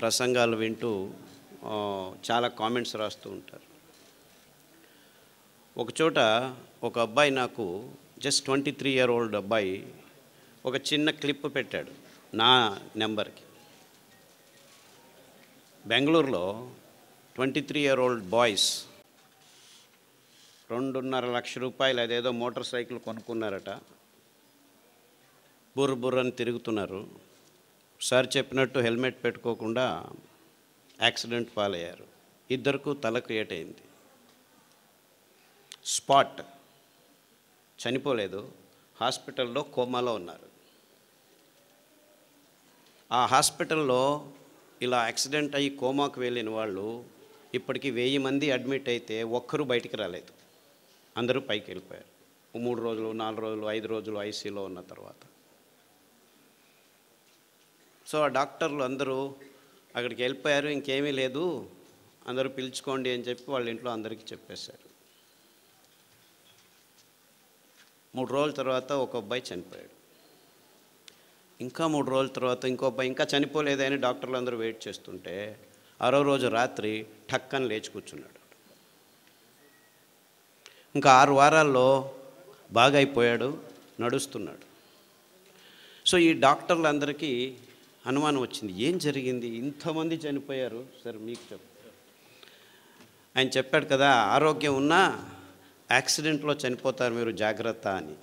ప్రసంగాలు వింటూ చాలా కామెంట్స్ రాస్తూ ఉంటారు. ఒకచోట ఒక అబ్బాయి నాకు just twenty three year old అబ్బాయి ఒక చిన్న క్లిప్ పెట్టాడు నా నెంబర్కి. బెంగళూరులో twenty three year old boys రెండున్నర లక్ష రూపాయలు అదేదో మోటార్ సైకిల్ కొనుక్కున్నారట. బుర్ర బుర్రని తిరుగుతున్నారు. సార్ చెప్పినట్టు హెల్మెట్ పెట్టుకోకుండా యాక్సిడెంట్ పాలయ్యారు. ఇద్దరకు తలకు ఏటైంది స్పాట్. చనిపోలేదు. హాస్పిటల్లో కోమాలో ఉన్నారు. ఆ హాస్పిటల్లో ఇలా యాక్సిడెంట్ అయ్యి కోమాకు వెళ్ళిన వాళ్ళు ఇప్పటికి వెయ్యి మంది అడ్మిట్ అయితే ఒక్కరూ బయటికి రాలేదు. అందరూ పైకి వెళ్ళిపోయారు. మూడు రోజులు నాలుగు రోజులు ఐదు రోజులు ఐసీలో ఉన్న తర్వాత. సో ఆ డాక్టర్లు అందరూ అక్కడికి వెళ్ళిపోయారు ఇంకేమీ లేదు అందరూ పిలుచుకోండి అని చెప్పి వాళ్ళ ఇంట్లో అందరికీ చెప్పేశారు. మూడు రోజుల తర్వాత ఒక అబ్బాయి చనిపోయాడు. ఇంకా మూడు రోజుల తర్వాత ఇంకో అబ్బాయి ఇంకా చనిపోలేదని డాక్టర్లు అందరూ వెయిట్ చేస్తుంటే ఆరో రోజు రాత్రి ఠక్కని లేచి కూర్చున్నాడు. ఇంకా ఆరు వారాల్లో బాగా అయిపోయాడు నడుస్తున్నాడు. సో ఈ డాక్టర్లందరికీ అనుమానం వచ్చింది. ఏం జరిగింది? ఇంతమంది చనిపోయారు. సార్ మీకు చెప్ ఆయన చెప్పాడు కదా ఆరోగ్యం ఉన్నా యాక్సిడెంట్లో చనిపోతారు మీరు జాగ్రత్త అని.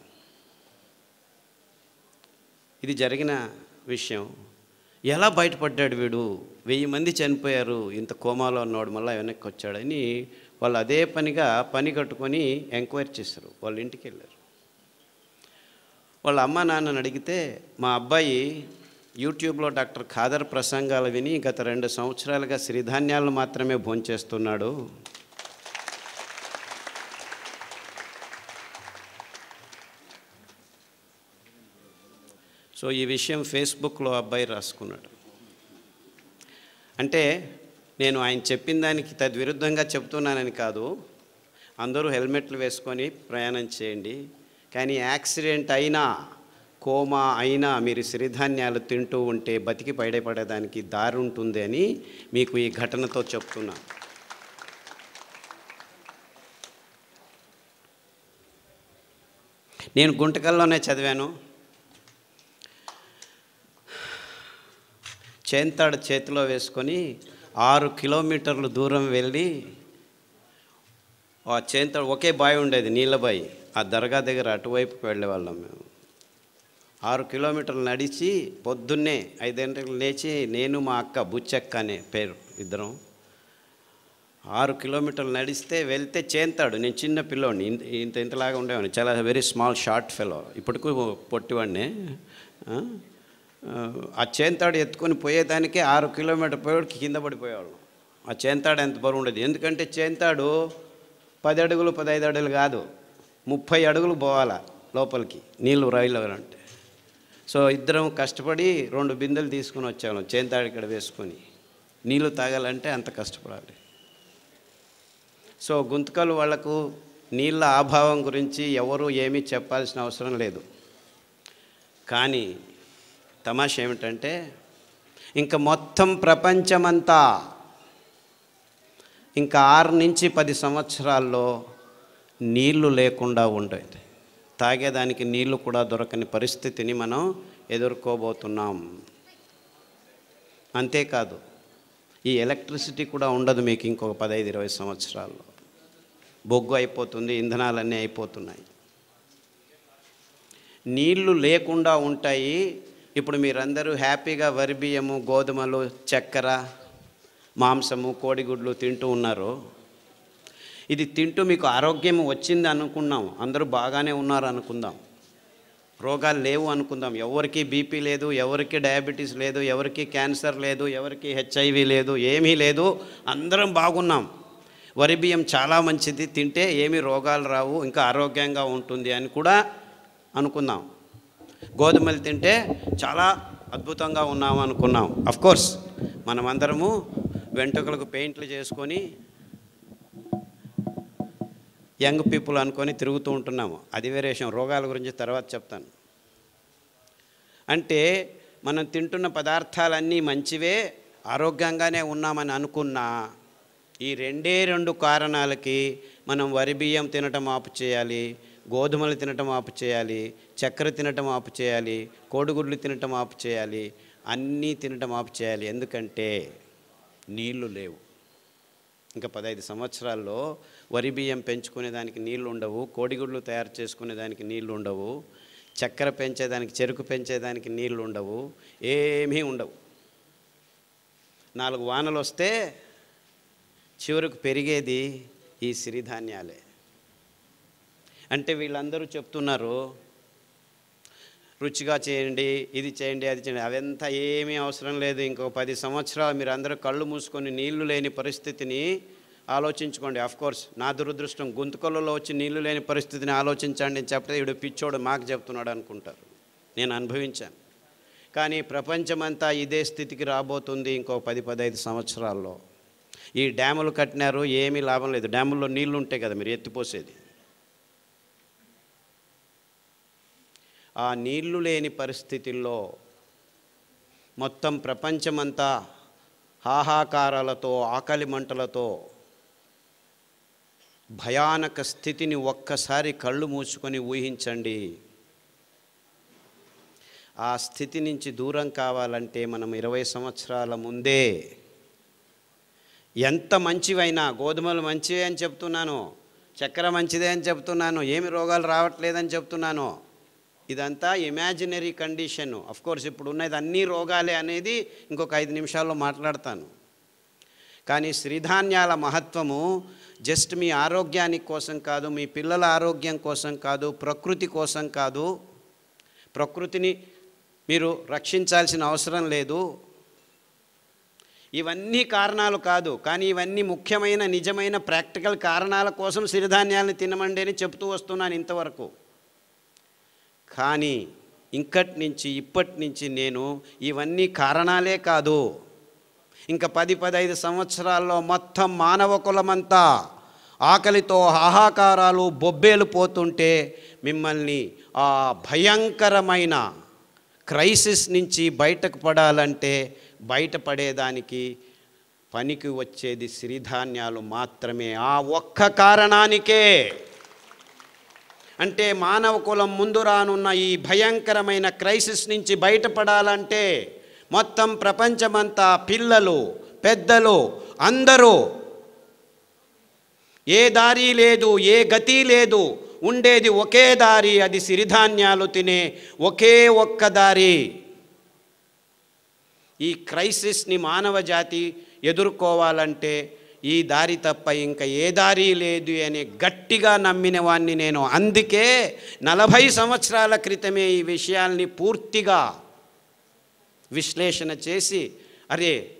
ఇది జరిగిన విషయం. ఎలా బయటపడ్డాడు వీడు? వెయ్యి మంది చనిపోయారు. ఇంత కోమాలో ఉన్నవాడు మళ్ళీ వెనక్కి వచ్చాడని వాళ్ళు అదే పనిగా పని కట్టుకొని ఎంక్వైరీ చేశారు. వాళ్ళ ఇంటికి వెళ్ళారు. వాళ్ళ అమ్మ నాన్నని అడిగితే మా అబ్బాయి యూట్యూబ్లో డాక్టర్ ఖాదర్ ప్రసంగాలు విని గత రెండు సంవత్సరాలుగా సిరిధాన్యాలను మాత్రమే భోంచేస్తున్నాడు. సో ఈ విషయం ఫేస్బుక్లో అబ్బాయి రాసుకున్నాడు. అంటే నేను ఆయన చెప్పిన దానికి తద్విరుద్ధంగా చెప్తున్నానని కాదు. అందరూ హెల్మెట్లు వేసుకొని ప్రయాణం చేయండి. కానీ యాక్సిడెంట్ అయినా కోమా అయినా మీరు సిరిధాన్యాలు తింటూ ఉంటే బతికి బయటపడేదానికి దారి ఉంటుంది అని మీకు ఈ ఘటనతో చెప్తున్నా. నేను గుంటకల్లోనే చదివాను. చేంతాడు చేతిలో వేసుకొని ఆరు కిలోమీటర్లు దూరం వెళ్ళి ఆ చేంతాడు ఒకే బావి ఉండేది నీళ్ళ బావి ఆ దర్గా దగ్గర అటువైపుకి వెళ్ళేవాళ్ళం మేము. ఆరు కిలోమీటర్లు నడిచి పొద్దున్నే ఐదింటికి లేచి నేను మా అక్క బుచ్చక్క అనే పేరు ఇద్దరం ఆరు కిలోమీటర్లు నడిస్తే వెళ్తే చేంతాడు. నేను చిన్న పిల్లోడిని. ఇంత ఇంత ఇంతలాగా ఉండేవాడిని. చాలా వెరీ స్మాల్ షార్ట్ ఫెలో ఇప్పటికూ పొట్టివాడినే. ఆ? ఆ చేంతాడు ఎత్తుకొని పోయేదానికే ఆరు కిలోమీటర్ పోయేవాడికి కింద పడిపోయేవాళ్ళం. ఆ చేంతాడు ఎంత బరువు ఉండేది. ఎందుకంటే చేంతాడు పది అడుగులు పదహైదు అడుగులు కాదు. ముప్పై అడుగులు పోవాలా లోపలికి నీళ్ళు రైలు అంటే సో ఇద్దరం కష్టపడి రెండు బిందెలు తీసుకుని వచ్చాను చేంతాడు ఇక్కడ వేసుకొని. నీళ్ళు తాగాలంటే అంత కష్టపడాలి. సో గుంతకలు వాళ్ళకు నీళ్ళ అభావం గురించి ఎవరు ఏమీ చెప్పాల్సిన అవసరం లేదు. కానీ తమాషా ఏమిటంటే ఇంకా మొత్తం ప్రపంచమంతా ఇంకా ఆరు నుంచి పది సంవత్సరాల్లో నీళ్ళు లేకుండా ఉండేది. తాగేదానికి నీళ్ళు కూడా దొరకని పరిస్థితిని మనం ఎదుర్కోబోతున్నాం. అంతేకాదు ఈ ఎలక్ట్రిసిటీ కూడా ఉండదు మీకు ఇంకొక పదహైదు ఇరవై సంవత్సరాల్లో. బొగ్గు అయిపోతుంది ఇంధనాలన్నీ అయిపోతున్నాయి. నీళ్ళు లేకుండా ఉంటాయి. ఇప్పుడు మీరందరూ హ్యాపీగా వరి బియ్యము గోధుమలు చక్కెర మాంసము కోడిగుడ్లు తింటూ ఉన్నారు. ఇది తింటూ మీకు ఆరోగ్యం వచ్చింది అనుకున్నాం అందరూ బాగానే ఉన్నారు అనుకుందాం. రోగాలు లేవు అనుకుందాం. ఎవరికి బీపీ లేదు ఎవరికి డయాబెటీస్ లేదు ఎవరికి క్యాన్సర్ లేదు ఎవరికి హెచ్ఐవి లేదు ఏమీ లేదు. అందరం బాగున్నాం. వరి బియ్యం చాలా మంచిది. తింటే ఏమి రోగాలు రావు ఇంకా ఆరోగ్యంగా ఉంటుంది అని కూడా అనుకుందాం. గోధుమలు తింటే చాలా అద్భుతంగా ఉన్నాం అనుకున్నాం. కోర్స్ మనమందరము వెంట్రుకలకు పెయింట్లు చేసుకొని యంగ్ పీపుల్ అనుకొని తిరుగుతూ ఉంటున్నాము. అది వేరే విషయం. రోగాల గురించి తర్వాత చెప్తాను. అంటే మనం తింటున్న పదార్థాలన్నీ మంచివే ఆరోగ్యంగానే ఉన్నామని అనుకున్నా ఈ రెండే రెండు కారణాలకి మనం వరి బియ్యం తినటం ఆపు చేయాలి గోధుమలు తినటం ఆపు చేయాలి చక్కెర తినటం ఆపు చేయాలి కోడిగుడ్లు తినటం ఆపు చేయాలి అన్నీ తినటం ఆపు చేయాలి. ఎందుకంటే నీళ్ళు లేవు. ఇంకా పదహైదు సంవత్సరాల్లో వరి బియ్యం పెంచుకునే దానికి నీళ్ళు ఉండవు కోడిగుడ్లు తయారు చేసుకునేదానికి నీళ్ళు నీళ్ళు ఉండవు చక్కెర పెంచేదానికి చెరుకు పెంచేదానికి నీళ్ళు ఉండవు ఏమీ ఉండవు. నాలుగు వానలు వస్తే చివరకు పెరిగేది ఈ సిరిధాన్యాలే. అంటే వీళ్ళందరూ చెప్తున్నారు రుచిగా చేయండి ఇది చేయండి అది చేయండి. అవంతా ఏమీ అవసరం లేదు. ఇంకో పది సంవత్సరాలు మీరు అందరూ కళ్ళు మూసుకొని నీళ్ళు లేని పరిస్థితిని ఆలోచించుకోండి. కోర్స్ నా దురదృష్టం గొంతుకలలో వచ్చి నీళ్ళు లేని పరిస్థితిని ఆలోచించండి అని చెప్తే ఇడు పిచ్చోడు మాకు చెప్తున్నాడు అనుకుంటారు. నేను అనుభవించాను. కానీ ప్రపంచమంతా ఇదే స్థితికి రాబోతుంది ఇంకో పది పదహైదు సంవత్సరాల్లో. ఈ డ్యాములు కట్టినారు ఏమీ లాభం లేదు. డ్యాముల్లో నీళ్ళు ఉంటాయి కదా మీరు ఎత్తిపోసేది. ఆ నీళ్ళు లేని పరిస్థితుల్లో మొత్తం ప్రపంచమంతా హాహాకారాలతో ఆకలి మంటలతో భయానక స్థితిని ఒక్కసారి కళ్ళు మూసుకొని ఊహించండి. ఆ స్థితి నుంచి దూరం కావాలంటే మనం ఇరవై సంవత్సరాల ముందే ఎంత మంచివైనా గోధుమలు మంచివే అని చెప్తున్నాను చక్కెర మంచిదే అని చెప్తున్నాను ఏమి రోగాలు రావట్లేదని చెప్తున్నాను ఇదంతా ఇమాజినరీ కండిషన్ అఫ్ కోర్స్ ఇప్పుడు ఉన్నది అన్ని రోగాలే అనేది ఇంకొక ఐదు నిమిషాల్లో మాట్లాడతాను. కానీ శ్రీధాన్యాల మహత్వము జస్ట్ మీ ఆరోగ్యానికి కోసం కాదు మీ పిల్లల ఆరోగ్యం కోసం కాదు ప్రకృతి కోసం కాదు. ప్రకృతిని మీరు రక్షించాల్సిన అవసరం లేదు. ఇవన్నీ కారణాలు కాదు కానీ ఇవన్నీ ముఖ్యమైన నిజమైన ప్రాక్టికల్ కారణాల కోసం సిరిధాన్యాలను తినమండి అని చెప్తూ వస్తున్నాను ఇంతవరకు. కానీ ఇంకటి నుంచి ఇప్పటి నుంచి నేను ఇవన్నీ కారణాలే కాదు. ఇంకా పది పదహైదు సంవత్సరాల్లో మొత్తం మానవ కులమంతా ఆకలితో హాహాకారాలు బొబ్బేలు పోతుంటే మిమ్మల్ని ఆ భయంకరమైన క్రైసిస్ నుంచి బయటకు పడాలంటే బయటపడేదానికి పనికి వచ్చేది సిరిధాన్యాలు మాత్రమే. ఆ ఒక్క కారణానికే. అంటే మానవ కులం ముందు రానున్న ఈ భయంకరమైన క్రైసిస్ నుంచి బయటపడాలంటే మొత్తం ప్రపంచమంతా పిల్లలు పెద్దలు అందరూ ఏ దారి లేదు ఏ గతి లేదు. ఉండేది ఒకే దారి అది సిరిధాన్యాలు తినే ఒకే ఒక్క దారి. ఈ క్రైసిస్ని మానవ జాతి ఎదుర్కోవాలంటే ఈ దారి తప్ప ఇంకా ఏ దారి లేదు అని గట్టిగా నమ్మిన వాణ్ణి నేను. అందుకే నలభై సంవత్సరాల క్రితమే ఈ విషయాల్ని పూర్తిగా విశ్లేషణ చేసి అరే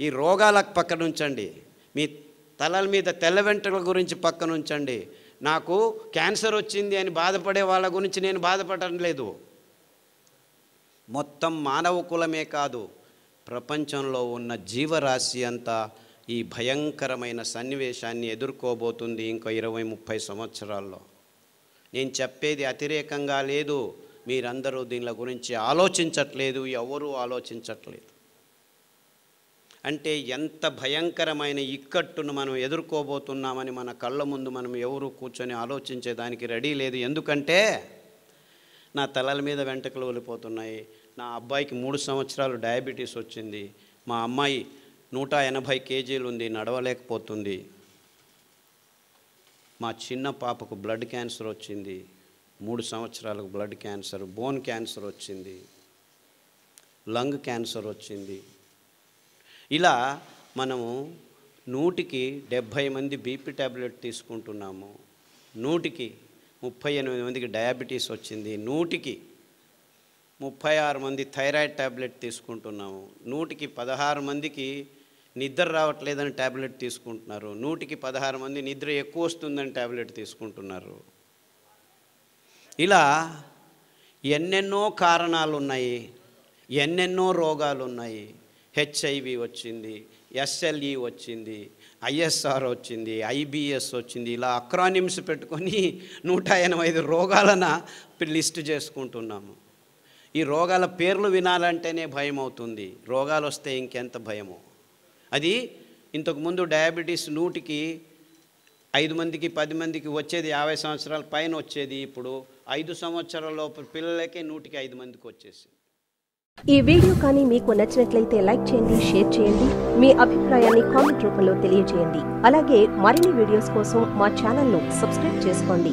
ఈ రోగాలకు పక్కన ఉంచండి. మీ తలల మీద తెల్ల వెంట్రుకల గురించి పక్కన ఉంచండి. నాకు క్యాన్సర్ వచ్చింది అని బాధపడే వాళ్ళ గురించి నేను బాధపడడం లేదు. మొత్తం మానవ కులమే కాదు ప్రపంచంలో ఉన్న జీవరాశి అంతా ఈ భయంకరమైన సన్నివేశాన్ని ఎదుర్కోబోతుంది ఇంకా ఇరవై ముప్పై సంవత్సరాల్లో. నేను చెప్పేది అతిరేకంగా లేదు. మీరందరూ దీని గురించి ఆలోచించట్లేదు. ఎవరూ ఆలోచించట్లేదు. అంటే ఎంత భయంకరమైన ఇక్కట్టును మనం ఎదుర్కోబోతున్నామని మన కళ్ళ ముందు మనం ఎవరు కూర్చొని ఆలోచించేదానికి రెడీ లేదు. ఎందుకంటే నా తలల మీద వెంటకలు వెళ్ళిపోతున్నాయి నా అబ్బాయికి మూడు సంవత్సరాలు డయాబెటీస్ వచ్చింది. మా అమ్మాయి నూట ఎనభై కేజీలు ఉంది నడవలేకపోతుంది. మా చిన్న పాపకు బ్లడ్ క్యాన్సర్ వచ్చింది మూడు సంవత్సరాలకు బ్లడ్ క్యాన్సర్ బోన్ క్యాన్సర్ వచ్చింది లంగ్ క్యాన్సర్ వచ్చింది. ఇలా మనము నూటికి డెబ్భై మంది బీపీ ట్యాబ్లెట్ తీసుకుంటున్నాము. నూటికి ముప్పై ఎనిమిది మందికి డయాబెటీస్ వచ్చింది. నూటికి ముప్పై ఆరు మంది థైరాయిడ్ ట్యాబ్లెట్ తీసుకుంటున్నాము. నూటికి పదహారు మందికి నిద్ర రావట్లేదని ట్యాబ్లెట్ తీసుకుంటున్నారు. నూటికి పదహారు మంది నిద్ర ఎక్కువ వస్తుందని ట్యాబ్లెట్ తీసుకుంటున్నారు. ఇలా ఎన్నెన్నో కారణాలు ఉన్నాయి ఎన్నెన్నో రోగాలు ఉన్నాయి హెచ్ఐవి వచ్చింది ఎస్ఎల్ఈ వచ్చింది ఐఎస్ఆర్ వచ్చింది ఐబిఎస్ వచ్చింది. ఇలా అక్రానిమ్స్ పెట్టుకొని నూట ఎనభై ఐదు రోగాలన లిస్ట్ చేసుకుంటున్నాము. ఈ రోగాల పేర్లు వినాలంటేనే భయం అవుతుంది రోగాలు వస్తే ఇంకెంత భయమో. అది ఇంతకుముందు డయాబెటీస్ నూటికి ఐదు మందికి పది మందికి వచ్చేది యాభై సంవత్సరాల పైన వచ్చేది. ఇప్పుడు ఐదు సంవత్సరాల లోపు పిల్లలకే నూటికి ఐదు మందికి వచ్చేసింది. ఈ వీడియో కానీ మీకు నచ్చినట్లయితే లైక్ చేయండి షేర్ చేయండి. మీ అభిప్రాయాన్ని కామెంట్ రూపంలో తెలియజేయండి. అలాగే మరిన్ని వీడియోస్ కోసం మా ఛానల్ను సబ్స్క్రైబ్ చేసుకోండి.